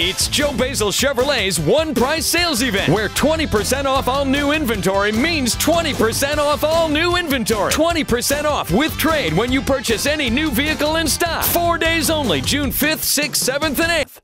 It's Joe Basil Chevrolet's one price sales event where 20% off all new inventory means 20% off all new inventory. 20% off with trade when you purchase any new vehicle in stock. Four days only, June 5th, 6th, 7th, and 8th.